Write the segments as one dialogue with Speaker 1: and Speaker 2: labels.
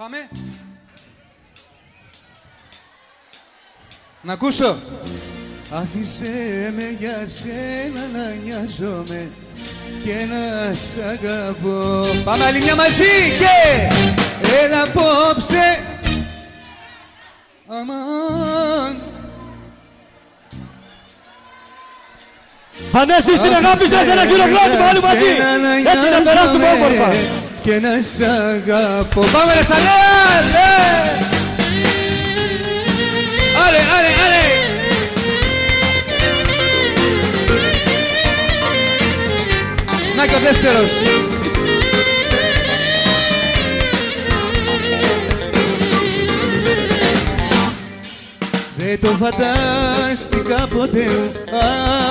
Speaker 1: Πάμε. Να ακούσω.
Speaker 2: Άφησέ με για σένα να νοιάζομαι και να σ' αγαπώ
Speaker 1: Πάμε άλλη μια μαζί και...
Speaker 2: Έλα απόψε Αμάν
Speaker 3: Ανέσεις την αγάπη σας ένα χειροκρότημα όλοι μαζί. Έτσι να περάσουμε όμορφα.
Speaker 2: Και να σ' αγαπώ
Speaker 1: Πάμε ρε σαλέ! Άρε, άρε, άρε! Να και ο δεύτερος.
Speaker 2: Δεν το φαντάστηκα ποτέ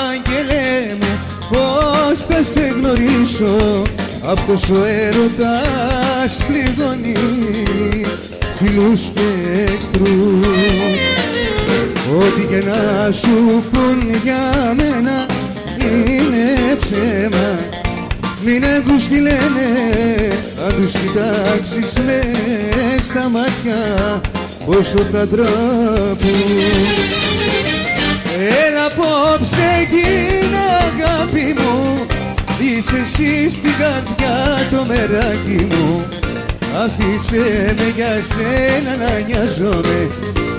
Speaker 2: Άγγελε μου Πώς θα σε γνωρίσω Αυτός ο έρωτας πληγώνει Φίλους και εχθρούς Ό,τι και να σου πουν για μένα Είναι ψέμα μην ακούς τι λένε, αν τους κοιτάξεις μες στα μάτια πόσο θα τραπούν. Έλα απόψε γίνα αγάπη μου, είσαι εσύ στην καρδιά το μεράκι μου. Αφήσε με για σένα να νοιάζομαι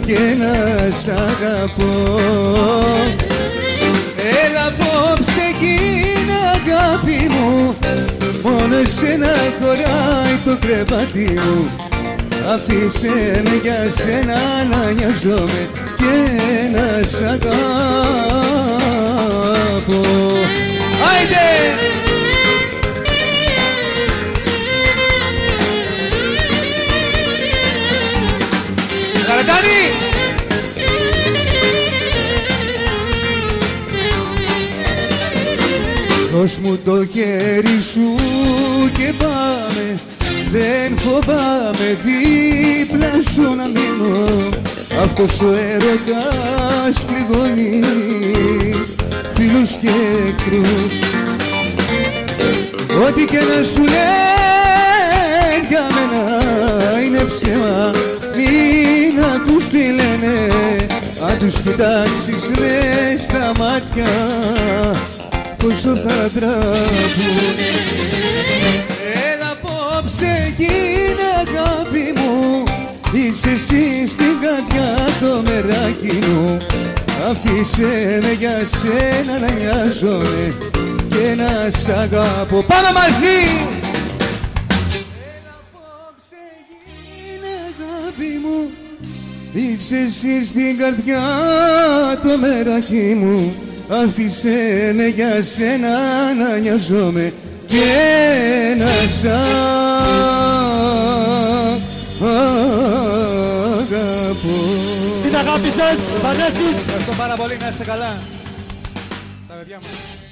Speaker 2: και να σ' αγαπώ. Έλα απόψε γίνα αγάπη μου Μόνο εσένα χωράει το κρεβάτι μου Αφήσε με για σένα να νοιάζομαι και να σ' αγαπώ
Speaker 1: Καρατάνη!
Speaker 2: Δώσ' μου το χέρι σου και πάμε. Δεν φοβάμαι δίπλα σου να μείνω. Αυτός ο έρωτας πληγώνει. Φίλους και εχθρούς. Ό,τι και να σου λένε αν τους κοιτάξεις μες στα μάτια πόσο θα τραβούν Έλα απόψε γίνε αγάπη μου Είσαι εσύ στην καρδιά το μεράκι μου. Αφήσε με για σένα να νοιάζομαι και να σ' αγαπώ.
Speaker 1: Πάμε μαζί!
Speaker 2: Έλα απόψε γίνε αγάπη μου Είσαι εσύ στην καρδιά το μεράκι μου Άφησε με για σένα να νοιάζομαι και να σ' αγαπώ
Speaker 3: Την αγάπη σας, Βανέσης.
Speaker 1: Ευχαριστώ πάρα πολύ, να είστε καλά. Τα παιδιά μου.